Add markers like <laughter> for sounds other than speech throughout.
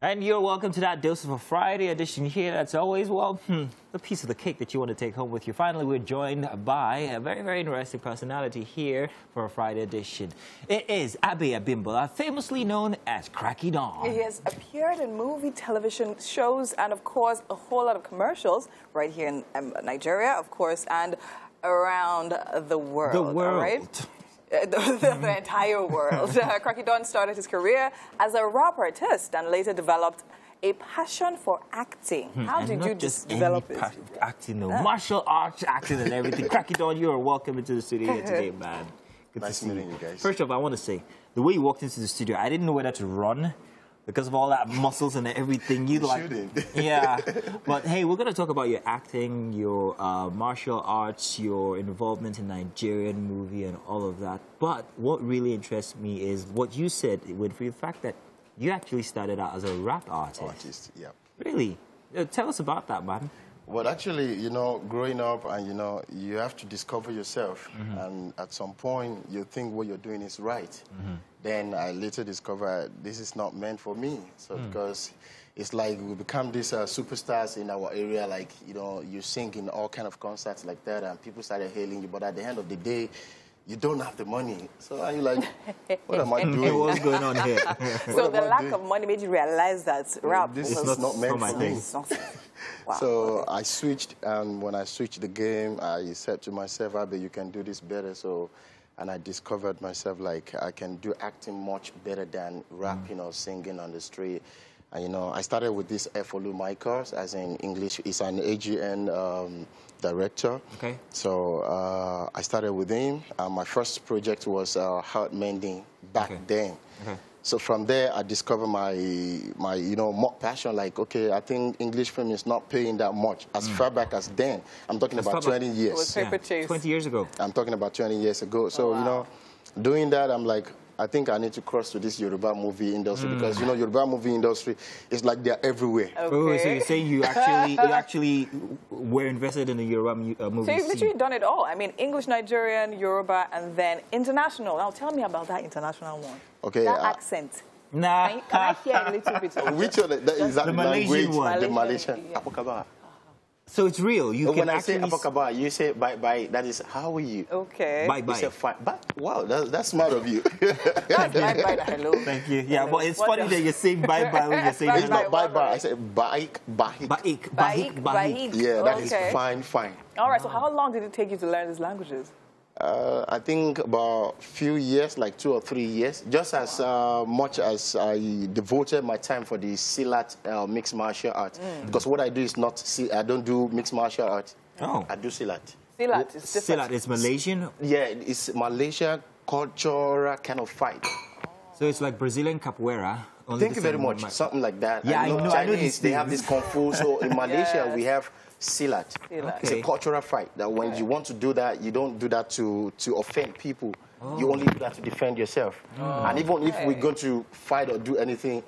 And you're welcome to that dose of a Friday edition here. That's always, well, hmm, the piece of the cake that you want to take home with you. Finally, we're joined by a very, very interesting personality here for a Friday edition. It is Abbey Abimbola, famously known as Cracky Don. He has appeared in movie, television shows, and of course, a whole lot of commercials right here in um, Nigeria, of course, and around the world. The world. right? Uh, the, the, the entire world. <laughs> Uh, Cracky Don started his career as a rap artist and later developed a passion for acting. How Hmm, And did not you just just develop it? acting, no, martial arts acting and everything. <laughs> Cracky Don, you are welcome into the studio here today, <laughs> man. Good Nice to see meeting you guys. First off, I want to say the way you walked into the studio, I didn't know whether to run because of all that muscles and everything. You like, <laughs> yeah. <laughs> But hey, we're gonna talk about your acting, your uh, martial arts, your involvement in Nigerian movie, and all of that. But what really interests me is what you said with the fact that you actually started out as a rap artist. artist. Yeah. Really? Uh, tell us about that, man. Well, actually, you know, growing up and, you know, you have to discover yourself. Mm-hmm. And at some point, you think what you're doing is right. Mm-hmm. Then I later discovered this is not meant for me. So, mm. because it's like we become these uh, superstars in our area, like, you know, you sing in all kind of concerts like that, and people started hailing you. But at the end of the day, you don't have the money. So are you like, <laughs> what am I doing? what's going on here? <laughs> So the I lack doing? of money made you realize that rap This was is not meant not my for thing. <laughs> me. Wow. So I switched, and when I switched the game, I said to myself, Abe, you can do this better. So, and I discovered myself like I can do acting much better than rapping or singing on the street. And you know, I started with this Efolu Michaels, as in English, he's an AGN um, director. Okay. So uh, I started with him. Uh, my first project was uh, Heart Mending back Okay. then. Okay. So from there, I discovered my, my, you know, more passion. Like, okay, I think English film is not paying that much as far back as then. I'm talking As about far back- 20 It was years. Paper chase. 20 years ago. I'm talking about 20 years ago. So, wow. you know, doing that, I'm like, I think I need to cross to this Yoruba movie industry because, you know, Yoruba movie industry is like they're everywhere. Oh, so you're saying you actually, you actually were invested in the Yoruba mu- uh, movie So you've scene? literally done it all. I mean, English, Nigerian, Yoruba, and then international. Now tell me about that international one. Okay, That uh, accent. Nah. Can, you- can I hear a little bit of <laughs> Which one? That is that The Malaysian language? one. The Malaysian, Malaysian. yeah. Apakaba. So it's real. You can When I say actually. apakaba, you say bye bye. That is how are you? Okay. Bye You bye. say fine. But Wow, that, that's smart of you. <laughs> Bye bye. Hello. Thank you. Yeah, Hello. but it's What funny else? that you're saying bye bye when you're saying Bye it's not bye bye. I said bike, bike. Baik, Baik, bahik, bahik. Yeah, that is Okay. fine, fine. All right. So how long did it take you to learn these languages? Uh, I think about few years, like two or three years, just as uh, much as I devoted my time for the Silat uh, mixed martial art. Because what I do is not, Si- I don't do mixed martial art. Oh. I do Silat. Silat is different. Silat is Malaysian, Yeah, it's Malaysia cultural kind of fight. so it's like Brazilian capoeira. Thank you very much. Something like that. Yeah, I you know- I know Chinese, these they have this kung fu. So in <laughs> Malaysia, Yes. we have Silat. Silat. It's a cultural fight that when you want to do that, you don't do that to, to offend people. You only do that to defend yourself. And even if we're going to fight or do anything,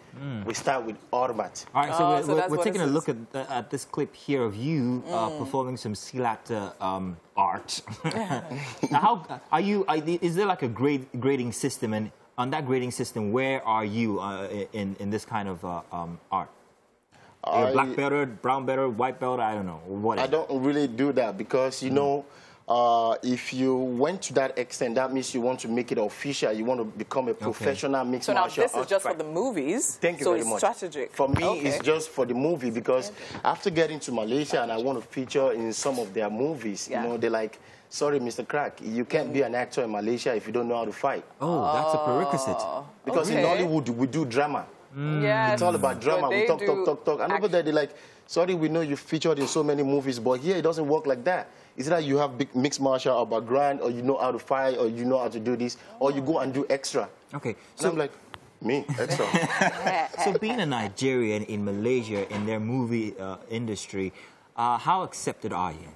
we start with automat. All right, so Oh, we're, so we're, we're taking a look at, uh, at this clip here of you uh, Mm. performing some Silat uh, um, art. <laughs> <laughs> now, how are you? Are, is there like a grade, grading system, and on that grading system, where are you uh, in in this kind of uh, um, art? You're I- black belt, brown belt, white belt. I don't know. What? I don't really do that because, you know, uh, if you went to that extent, that means you want to make it official. You want to become a professional mixed So now this is art just for the movies. Thank you so very it's much. strategic. For me, Okay. it's just for the movie because after getting to Malaysia and I want to feature in some of their movies, Yeah. you know, they're like, sorry, Mr. Crack, you can't be an actor in Malaysia if you don't know how to fight. Oh, that's a prerequisite. Because in okay. Nollywood, we do drama. Yes. It's all about drama. But We talk, talk, talk, talk. And over there, they're like, sorry, we know you featured in so many movies, but here it doesn't work like that. It's that you have big mixed martial art background, or you know how to fight, or you know how to do this, or you go and do extra. Okay, And so I'm like, me, extra. <laughs> so being a Nigerian in Malaysia in their movie uh, industry, uh, how accepted are you?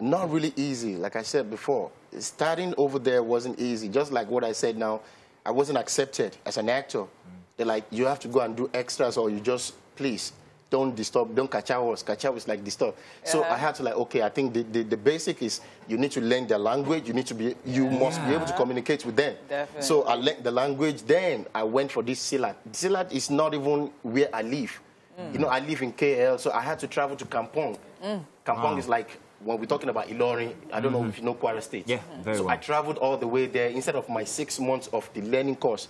Not really easy, like I said before. Starting over there wasn't easy. Just like what I said now, I wasn't accepted as an actor. They're like, you have to go and do extras or you just, please, don't disturb, don't catch hours. Catch hours like disturb. So Uh-huh. I had to like, okay, I think the, the, the basic is you need to learn their language. You need to be, you must be able to communicate with them. Definitely. So I learned the language. Then I went for this Silat. Silat is not even where I live. You know, I live in KL, so I had to travel to Kampong. Kampong is like when we're talking about Ilorin. I don't know if you know Kwara State. Yeah, very so well. I traveled all the way there. Instead of my six months of the learning course,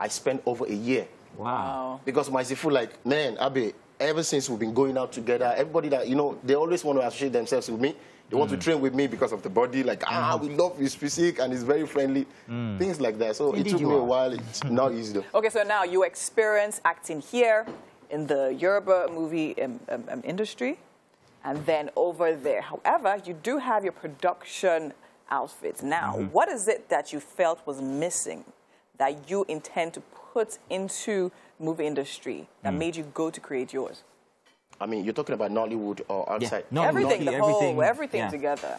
I spent over a year. Wow. Because my Sifu, like, man, Abe, ever since we've been going out together, everybody that, you know, they always want to associate themselves with me. They want to Mm. train with me because of the body, like, ah, Mm-hmm. we love his physique and he's very friendly. Things like that. So Mm. Indeed it took you me a while. It's <laughs> not easy though. Okay, so now you experience acting here in the Yoruba movie um, um, um, industry and then over there. However, you do have your production outfits. Now, Mm-hmm. what is it that you felt was missing that you intend to put into movie industry Mm. that made you go to create yours? I mean, you're talking about Nollywood or Yeah. outside. No, everything, lucky, the whole, everything, everything yeah. together.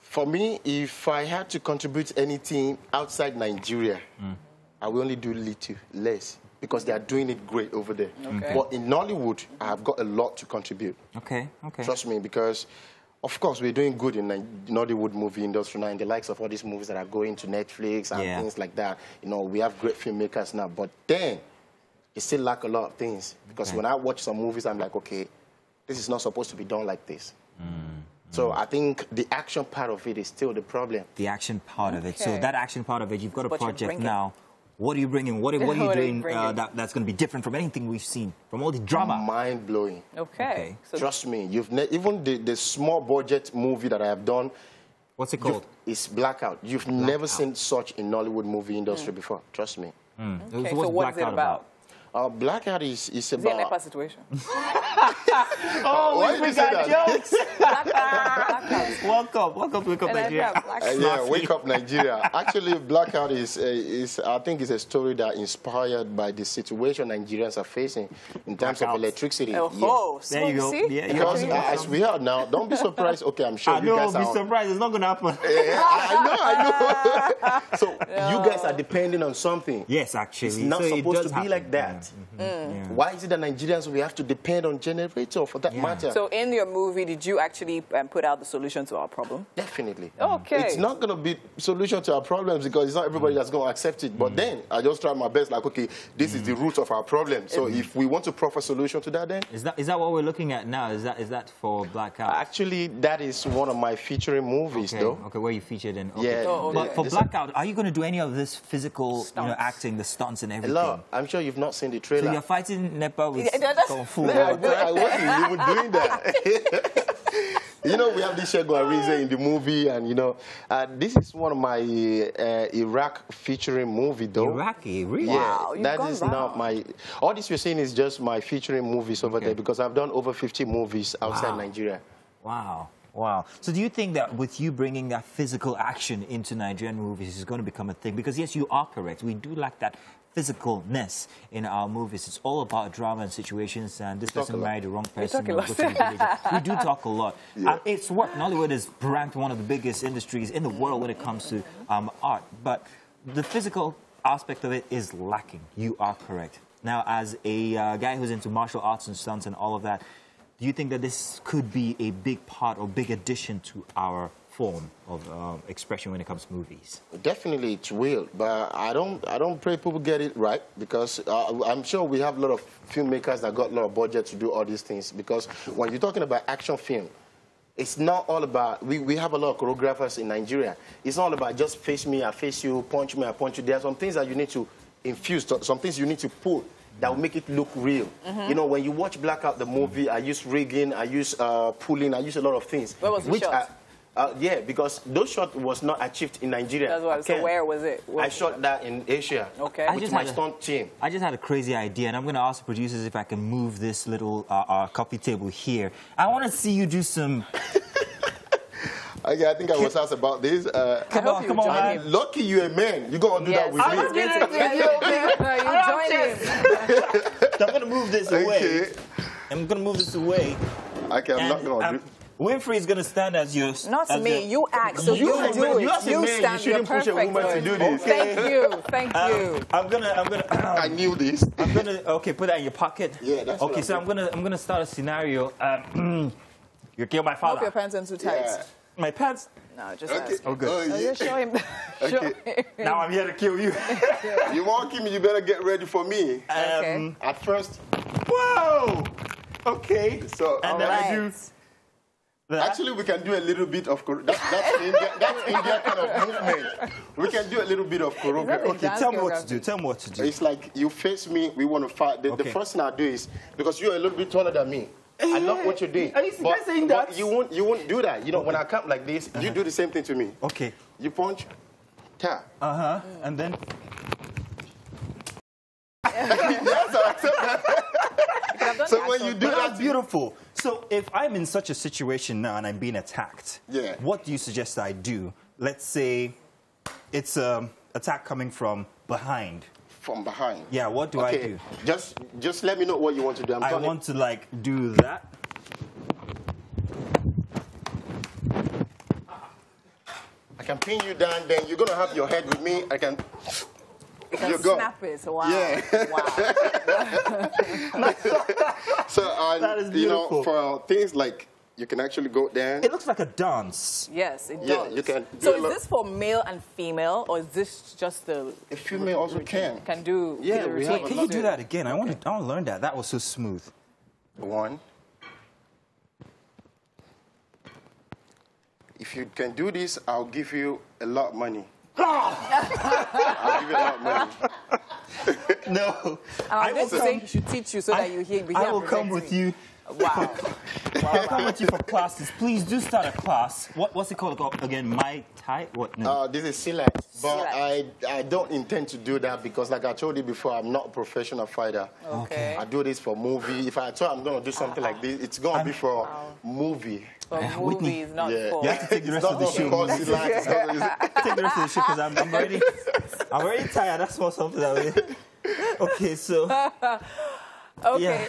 For me, if I had to contribute anything outside Nigeria, Mm. I will only do little, less, because they are doing it great over there. Okay. But in Nollywood, I have got a lot to contribute. Okay, okay. Trust me, because of course we're doing good in the Nollywood movie industry now, and the likes of all these movies that are going to Netflix and Yeah. things like that. You know, we have great filmmakers now, but then it still lack a lot of things. Because Okay. when I watch some movies, I'm like, okay, this is not supposed to be done like this. Mm, So I think the action part of it is still the problem. the action part of it. So that action part of it, you've got a What you're project bringing. now. What are you bringing? What, are- what are <laughs> you What are you doing uh, that, that's going to be different from anything we've seen, from all the drama? Mind blowing. Okay. Okay. So Trust me, you've ne- even the, the small budget movie that I have done What's it called? It's Blackout. You've never seen such in Nollywood movie industry before. Trust me. Mm. Okay, what's so what is it Blackout about? Uh, Blackout is, is Is it a about. Situation? <laughs> Oh, Why did you say that? jokes. Blackout. welcome, welcome to Wake Up And I Nigeria. Uh, yeah, Wake Up Nigeria. Actually, Blackout is, uh, is, I think, is a story that inspired by the situation Nigerians are facing in terms Blackouts. of electricity. Oh, Yeah. oh, so There you go. see? Yeah, Because Okay. uh, as we are now, don't be <laughs> surprised. Okay, I'm sure I you know, guys be are. surprised. It's not going to happen. Yeah, <laughs> I I know, I know. so you guys are depending on something. Yes, actually. It's not So supposed does to be happen. like that. Mm-hmm. Mm. Why is it that Nigerians we have to depend on generator for that Yeah. matter? So in your movie, did you actually um, put out the solution to our problem? Definitely. Oh, okay. It's not going to be solution to our problems because it's not everybody mm. that's going to accept it. But mm. then I just try my best, like, okay, this is the root of our problem. So if we want to proffer solution to that, then Is that, is that what we're looking at now? Is that, is that for Blackout? actually that is one of my featuring movies, Okay, though. okay, where you featured in. Okay. Yeah. Oh, But okay. for Blackout, are you going to do any of this physical, you know, acting, the stunts and A everything? lot. I'm sure you've not seen the So you're fighting Nepal with Yeah, that's- kung fu. Yeah, I, I wasn't even doing that. <laughs> you know, we have this Shego Arize in the movie, and you know, uh, this is one of my uh, Iraq featuring movie, though. Iraqi, really? Wow, Yeah, you've that round. not my. All this you're seeing is just my featuring movies over there because I've done over 50 movies outside Wow. Nigeria. Wow. Wow. So do you think that with you bringing that physical action into Nigerian movies is going to become a thing? Because yes, you are correct. We do lack that physicalness in our movies. It's all about drama and situations and this person married the wrong person. talk a lot. go to the village. <laughs> we do talk a lot. And it's what Nollywood is ranked one of the biggest industries in the world when it comes to um, art. But the physical aspect of it is lacking. You are correct. Now, as a uh, guy who's into martial arts and stunts and all of that, do you think that this could be a big part or big addition to our form of um, expression when it comes to movies? Definitely, it will, but I don't. I don't pray people get it right because uh, I'm sure we have a lot of filmmakers that got a lot of budget to do all these things. Because when you're talking about action film, it's not all about. We, we have a lot of choreographers in Nigeria. It's not all about just face me, I face you, punch me, I punch you. There are some things that you need to infuse, some things you need to put that will make it look real. You know, when you watch Blackout the movie, I use rigging, I use uh, pulling, I use a lot of things. Where was the which shot? I- uh, yeah, because those shot was not achieved in Nigeria. That's why. I So can't. where was it? Where- I shot that in Asia. Okay. I With just my had a- stunt team. I just had a crazy idea, and I'm going to ask the producers if I can move this little uh, uh, coffee table here. I want to see you do some. <laughs> Okay, I think I was asked about this. Uh, I hope on, you come on, join man. lucky you're a man. You gonna do Yes. that with I me? was going to yeah, you, you <laughs> join him. <laughs> I'm going to move this away. Okay. I'm going to move this away. Okay, I'm not gonna um, do. Winfrey is going to stand as your. Not as me. your- You act, so You you, as a do man- it. you as a man, you stand. shouldn't push a perfect woman to do it. this. <laughs> Thank you. Thank you. Um, I'm gonna, I'm gonna, I knew this. I'm gonna. Okay, put that in your pocket. Yeah, that's what Okay, I'm so I'm gonna, I'm gonna start a scenario. Um, <clears throat> you kill my Hope father. your pants aren't too tight. Yeah. My pants. No, just Okay. ask. Oh, good. Oh, No, yeah. just show him. <laughs> show Okay. him. Now I'm here to kill you. <laughs> You want to kill me? You better get ready for me. Okay. Um, At first, Whoa. Okay. so And then I do Right. That. Actually, we can do a little bit of chore- that, that's India. That's India kind of movement. We can do a little bit of that choreography. the- okay, tell me what to do. Tell me what to do. It's like you face me, we want to fight. The, the first thing I do is because you're a little bit taller than me. I love what you're doing. Are you but, saying but that? you won't you won't do that. You know, when I come like this, you do the same thing to me. Okay. You punch, tap. Uh huh. And then. <laughs> <laughs> I've done So when you do that, that's beautiful. So if I'm in such a situation now and I'm being attacked, Yeah. what do you suggest I do? Let's say it's an attack coming from behind. from behind. Yeah, what do I okay. do? Just just let me know what you want to do. I'm I want to like do that. I can pin you down. Then you're gonna have your head with me. I can. You can You go. snap it. Wow. Yeah. Wow. <laughs> So um, That is you know, for things like you can actually go there. It looks like a dance. Yes, it Yeah, does. you can So do a is this for male and female, or is this just the A female also can. can do Yeah, the we routine? have Can you do that again? I want to. I want to learn that. That was so smooth. One. If you can do this, I'll give you a lot of money. I'll give you a lot. No, I will was going to say he should teach you so that you hear. I will come with you. Wow. <laughs> I'll come with you for classes. Please do start a class. What, what's it called again? Muay Thai? What? No. Uh, this is Silat, but I, I don't intend to do that because, like I told you before, I'm not a professional fighter. Okay. I do this for movie. If I thought I'm going to do something like this, it's going to be for movie. For Uh, Whitney. not Yeah. for. You have to take the rest of the gonna show. be called Silat, gonna- Take the rest of the show because I'm, I'm already, I'm already tired. That's what something that way. Okay, so <laughs> Okay. Yeah.